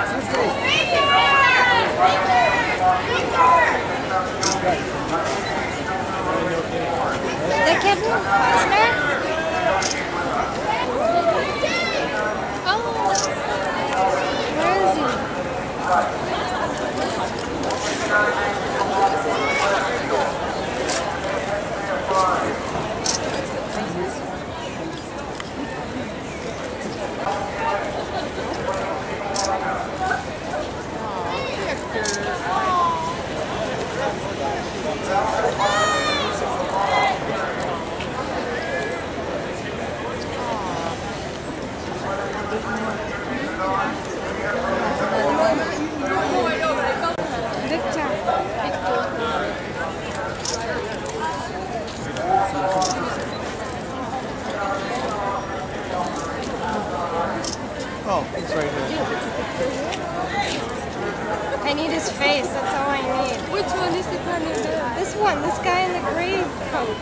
The kitten? Isner? Oh. Where Oh, it's right here. I need his face. That's all I need. Which one is the kind of This one, this guy in the gray coat.